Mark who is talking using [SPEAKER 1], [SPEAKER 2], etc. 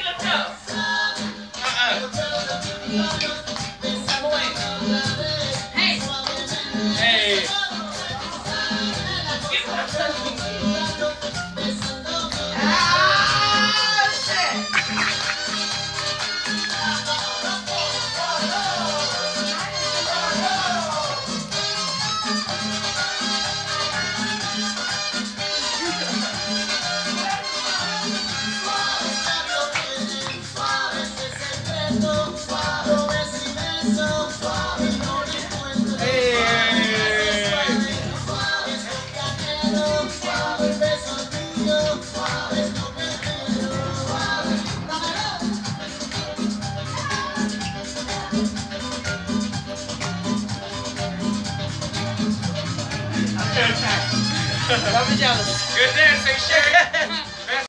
[SPEAKER 1] Hey.
[SPEAKER 2] Hey.
[SPEAKER 3] Love you, jealous.
[SPEAKER 2] Good dancing, Shay.